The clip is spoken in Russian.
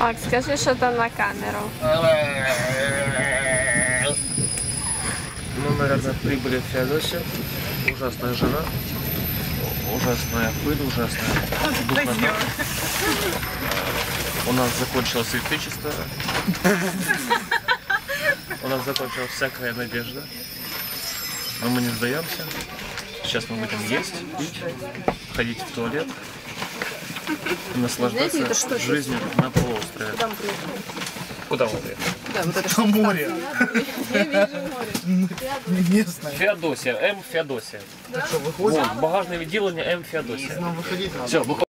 Так, скажи, що там на камеру. Мы, наверное, прибыли в Феодосию. Ужасная жара. Ужасная пыль, ужасная. У нас закончилось электричество. У нас закончилась всякая надежда. Но мы не сдаемся. Сейчас мы будем есть, пить, ходить в туалет. И наслаждаться жизнью на полуострове. Куда мы приехали? Море. Местное. Феодосия, М. Феодосия. Так что, выходим? Вон, багажне відділення М. Феодосія. Нам выходить надо. Все, виходимо.